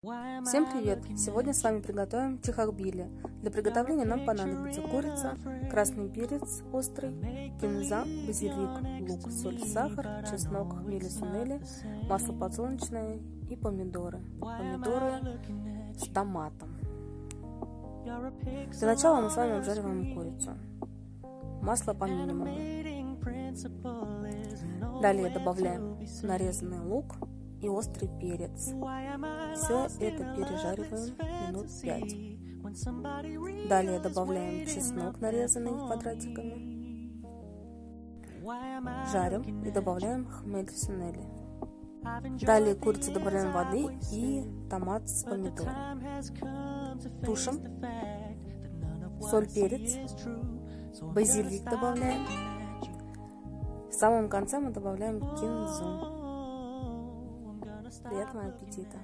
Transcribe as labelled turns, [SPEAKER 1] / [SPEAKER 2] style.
[SPEAKER 1] Всем привет! Сегодня с вами приготовим чехарбили. Для приготовления нам понадобится курица, красный перец острый, кинза, базилик, лук, соль, сахар, чеснок, хмель и сунели, масло подсолнечное и помидоры. Помидоры с томатом. Для начала мы с вами обжариваем курицу. Масло по минимуму. Далее добавляем нарезанный лук, и острый перец. Все это пережариваем минут 5. Далее добавляем чеснок, нарезанный квадратиками. Жарим и добавляем хмель сунели. Далее курицу добавляем воды и томат с помидором. Тушим. Соль, перец. Базилик добавляем. В самом конце мы добавляем кинзу. Приятного аппетита!